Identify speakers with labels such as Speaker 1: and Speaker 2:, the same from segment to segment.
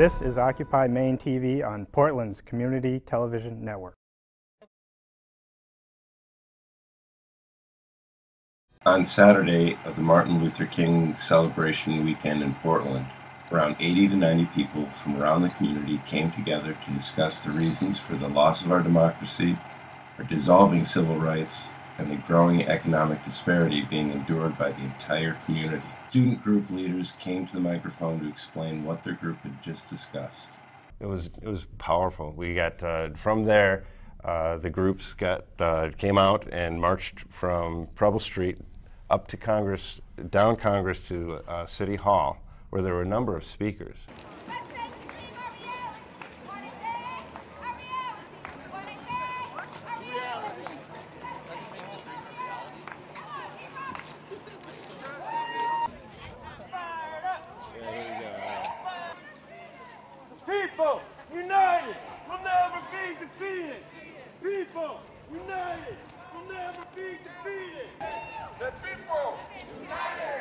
Speaker 1: This is Occupy Maine TV on Portland's Community Television Network.
Speaker 2: On Saturday of the Martin Luther King celebration weekend in Portland, around 80 to 90 people from around the community came together to discuss the reasons for the loss of our democracy, our dissolving civil rights, and the growing economic disparity being endured by the entire community. Student group leaders came to the microphone to explain what their group had just discussed.
Speaker 3: It was it was powerful. We got uh, from there. Uh, the groups got uh, came out and marched from Preble Street up to Congress, down Congress to uh, City Hall, where there were a number of speakers.
Speaker 4: People united will never be defeated. People united will never be defeated. The people united.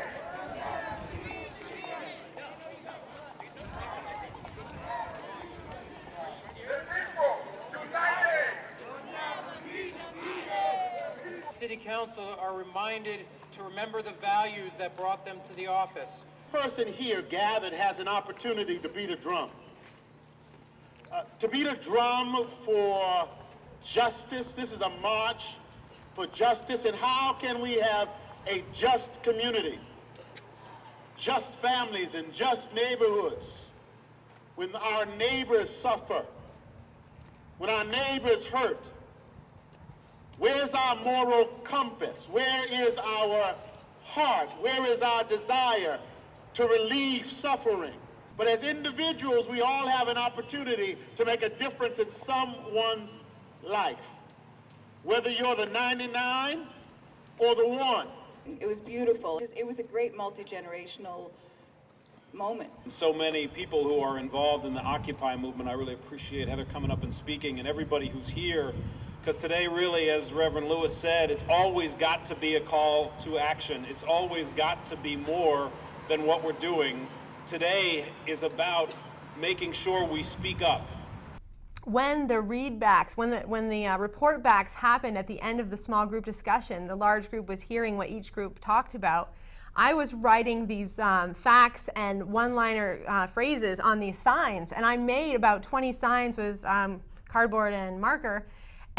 Speaker 5: City Council are reminded to remember the values that brought them to the office.
Speaker 6: person here gathered has an opportunity to beat a drum. Uh, to beat a drum for justice. This is a march for justice. And how can we have a just community, just families, and just neighborhoods when our neighbors suffer, when our neighbors hurt? Where's our moral compass? Where is our heart? Where is our desire to relieve suffering? But as individuals, we all have an opportunity to make a difference in someone's life. Whether you're the 99 or the one.
Speaker 7: It was beautiful. It was a great multi-generational moment.
Speaker 8: so many people who are involved in the Occupy movement. I really appreciate Heather coming up and speaking and everybody who's here. Because today, really, as Reverend Lewis said, it's always got to be a call to action. It's always got to be more than what we're doing. Today is about making sure we speak up.
Speaker 9: when the readbacks, when the, when the uh, report backs happened at the end of the small group discussion, the large group was hearing what each group talked about. I was writing these um, facts and one-liner uh, phrases on these signs, and I made about 20 signs with um, cardboard and marker.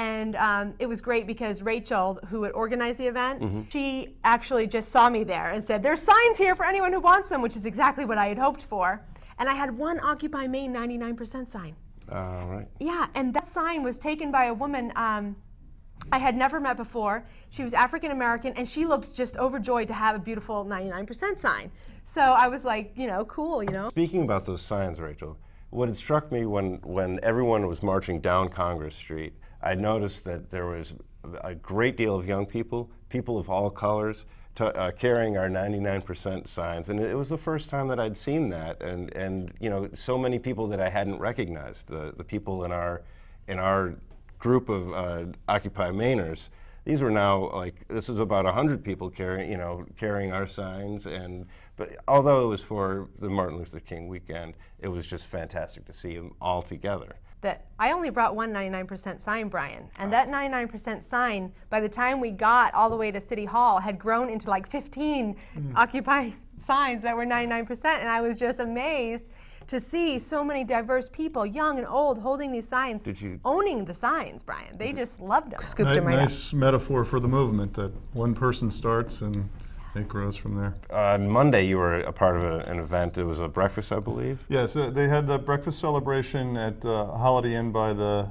Speaker 9: And um, it was great because Rachel, who had organized the event, she actually just saw me there and said, "There's signs here for anyone who wants them," which is exactly what I had hoped for. And I had one Occupy Maine 99% sign.
Speaker 3: All right.
Speaker 9: Yeah, and that sign was taken by a woman um, I had never met before. She was African American, and she looked just overjoyed to have a beautiful 99% sign. So I was like, you know, cool, you know.
Speaker 3: Speaking about those signs, Rachel, what had struck me when, when everyone was marching down Congress Street, I noticed that there was a great deal of young people, people of all colors, uh, carrying our 99% signs. And it was the first time that I'd seen that. And, and you know, so many people that I hadn't recognized, the, the people in our, in our group of uh, Occupy Mainers, these were now like this is about hundred people carrying you know carrying our signs and but although it was for the Martin Luther King weekend, it was just fantastic to see them all together.
Speaker 9: that I only brought one 99% sign, Brian. And oh. that 99% sign, by the time we got all the way to City Hall, had grown into like 15 mm. Occupy signs that were 99%. And I was just amazed to see so many diverse people, young and old, holding these signs,
Speaker 3: Did you-
Speaker 9: owning the signs, Brian. They just loved them. Scooped
Speaker 10: Ni-
Speaker 9: them right up.
Speaker 10: nice metaphor for the movement that one person starts and it grows from there.
Speaker 3: On Monday, you were a part of a, an event. It was a breakfast, I believe.
Speaker 10: Yes, uh, they had the breakfast celebration at uh, Holiday Inn by the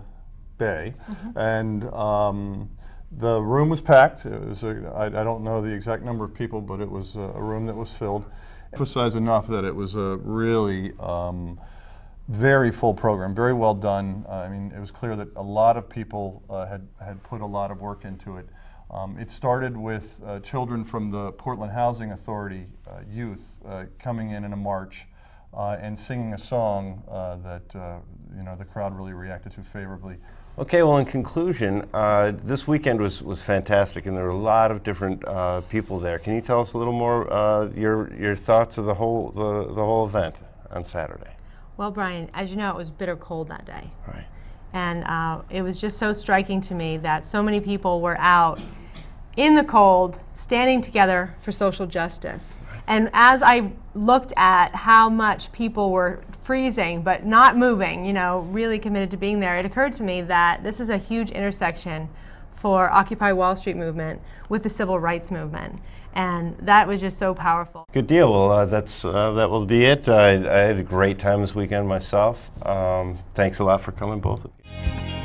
Speaker 10: Bay, and um, the room was packed. It was a, I, I don't know the exact number of people, but it was a, a room that was filled. Emphasize enough that it was a really um, very full program, very well done. Uh, I mean, it was clear that a lot of people uh, had had put a lot of work into it. Um, it started with uh, children from the Portland Housing Authority uh, youth uh, coming in in a march uh, and singing a song that you know the crowd really reacted to favorably.
Speaker 3: Okay, well, in conclusion, uh, this weekend was, was fantastic, and there were a lot of different uh, people there. Can you tell us a little more uh, your your thoughts of the whole the, the whole event on Saturday?
Speaker 9: Well, Brian, as you know, it was bitter cold that day.
Speaker 3: Right.
Speaker 9: And uh, it was just so striking to me that so many people were out in the cold, standing together for social justice. And as I looked at how much people were freezing but not moving, you know, really committed to being there, it occurred to me that this is a huge intersection for Occupy Wall Street movement with the civil rights movement. And that was just so powerful.
Speaker 3: Good deal. Well, uh, that's uh, that will be it. I, I, had a great time this weekend myself. Um, thanks a lot for coming, both of you.